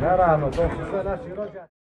Naravno, to su sve naši rođaci.